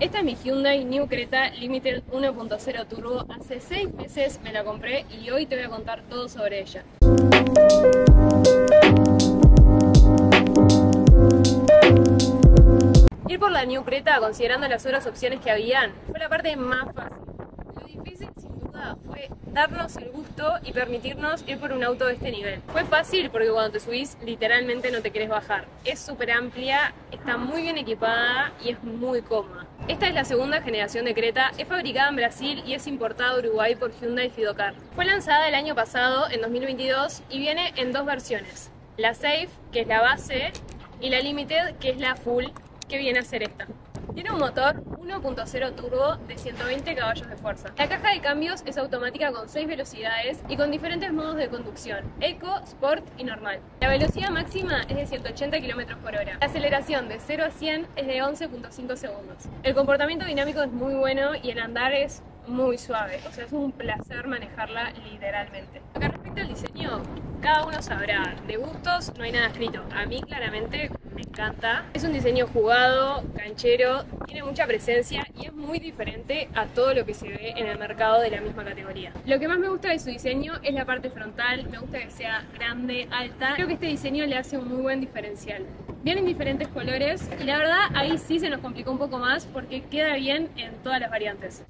Esta es mi Hyundai New Creta Limited 1.0 Turbo. Hace 6 meses me la compré y hoy te voy a contar todo sobre ella. Ir por la New Creta, considerando las otras opciones que habían, fue la parte más fácil. Fue darnos el gusto y permitirnos ir por un auto de este nivel. Fue fácil porque cuando te subís, literalmente no te querés bajar. Es súper amplia, está muy bien equipada y es muy cómoda. Esta es la segunda generación de Creta, es fabricada en Brasil y es importada a Uruguay por Hyundai Fidocar. Fue lanzada el año pasado, en 2022, y viene en dos versiones. La Safe, que es la base, y la Limited, que es la Full, que viene a ser esta. Tiene un motor 1.0 turbo de 120 caballos de fuerza. La caja de cambios es automática con 6 velocidades y con diferentes modos de conducción, Eco, Sport y normal. La velocidad máxima es de 180 km por hora. La aceleración de 0 a 100 es de 11.5 segundos. El comportamiento dinámico es muy bueno y el andar es muy suave, o sea, es un placer manejarla literalmente. Lo que respecta al diseño, cada uno sabrá, de gustos no hay nada escrito. A mí claramente me Es un diseño jugado, canchero, tiene mucha presencia y es muy diferente a todo lo que se ve en el mercado de la misma categoría. Lo que más me gusta de su diseño es la parte frontal, me gusta que sea grande, alta. Creo que este diseño le hace un muy buen diferencial. Vienen diferentes colores y la verdad ahí sí se nos complicó un poco más porque queda bien en todas las variantes.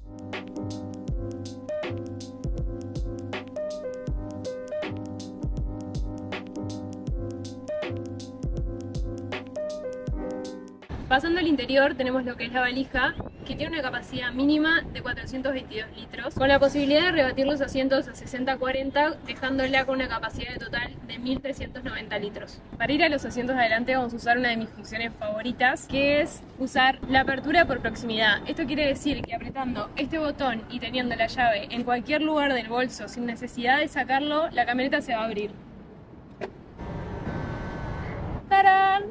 Pasando al interior tenemos lo que es la valija, que tiene una capacidad mínima de 422 litros, con la posibilidad de rebatir los asientos a 60-40, dejándola con una capacidad de total de 1390 litros. Para ir a los asientos de adelante vamos a usar una de mis funciones favoritas, que es usar la apertura por proximidad. Esto quiere decir que apretando este botón y teniendo la llave en cualquier lugar del bolso sin necesidad de sacarlo, la camioneta se va a abrir. ¡Tarán!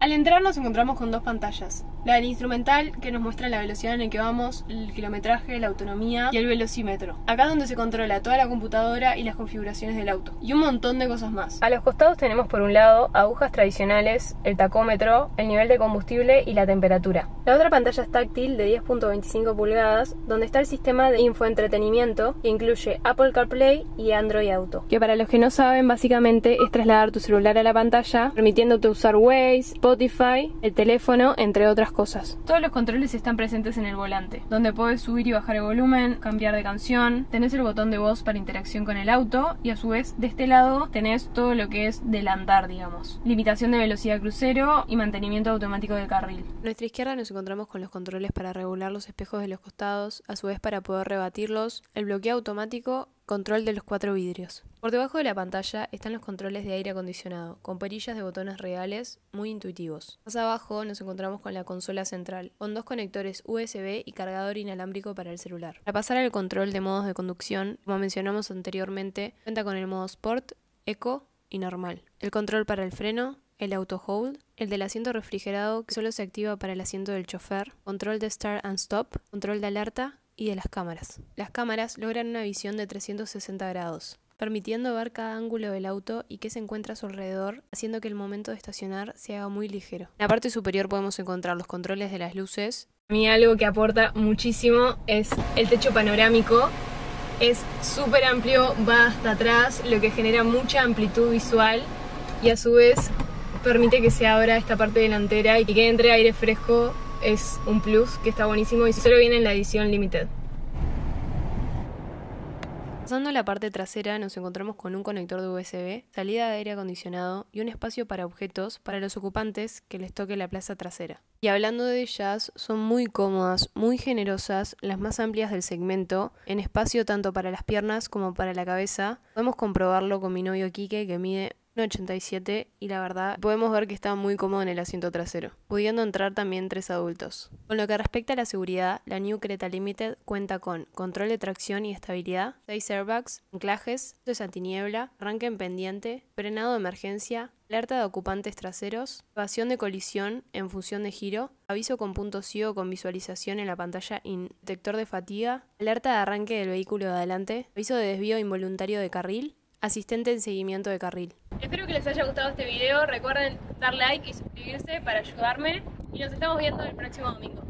Al entrar nos encontramos con dos pantallas. La del instrumental, que nos muestra la velocidad en la que vamos, el kilometraje, la autonomía y el velocímetro. Acá donde se controla toda la computadora y las configuraciones del auto. Y un montón de cosas más. A los costados tenemos por un lado agujas tradicionales, el tacómetro, el nivel de combustible y la temperatura. La otra pantalla es táctil de 10.25 pulgadas, donde está el sistema de infoentretenimiento que incluye Apple CarPlay y Android Auto. Que para los que no saben, básicamente es trasladar tu celular a la pantalla, permitiéndote usar Waze, Spotify, el teléfono, entre otras cosas. Todos los controles están presentes en el volante, donde puedes subir y bajar el volumen, cambiar de canción, tenés el botón de voz para interacción con el auto y a su vez de este lado tenés todo lo que es del andar, digamos. Limitación de velocidad crucero y mantenimiento automático del carril. Nuestra izquierda nos encontramos con los controles para regular los espejos de los costados, a su vez para poder rebatirlos, el bloqueo automático Control de los cuatro vidrios. Por debajo de la pantalla están los controles de aire acondicionado, con perillas de botones reales muy intuitivos. Más abajo nos encontramos con la consola central, con dos conectores USB y cargador inalámbrico para el celular. Para pasar al control de modos de conducción, como mencionamos anteriormente, cuenta con el modo Sport, Eco y Normal. El control para el freno, el auto hold, el del asiento refrigerado que solo se activa para el asiento del chofer, control de start and stop, control de alerta y de las cámaras. Las cámaras logran una visión de 360 grados, permitiendo ver cada ángulo del auto y qué se encuentra a su alrededor, haciendo que el momento de estacionar se haga muy ligero. En la parte superior podemos encontrar los controles de las luces. A mí algo que aporta muchísimo es el techo panorámico. Es súper amplio, va hasta atrás, lo que genera mucha amplitud visual y a su vez permite que se abra esta parte delantera y que entre aire fresco es un plus que está buenísimo y solo viene en la edición limited. Pasando a la parte trasera nos encontramos con un conector de USB, salida de aire acondicionado y un espacio para objetos para los ocupantes que les toque la plaza trasera. Y hablando de ellas, son muy cómodas, muy generosas, las más amplias del segmento, en espacio tanto para las piernas como para la cabeza. Podemos comprobarlo con mi novio Kike que mide 87 y la verdad podemos ver que está muy cómodo en el asiento trasero, pudiendo entrar también tres adultos. Con lo que respecta a la seguridad, la New Creta Limited cuenta con control de tracción y estabilidad, 6 airbags, anclajes, de antiniebla, arranque en pendiente, frenado de emergencia, alerta de ocupantes traseros, evasión de colisión en función de giro, aviso con punto ciego con visualización en la pantalla detector de fatiga, alerta de arranque del vehículo de adelante, aviso de desvío involuntario de carril, asistente en seguimiento de carril. Espero que les haya gustado este video. Recuerden dar like y suscribirse para ayudarme. Y nos estamos viendo el próximo domingo.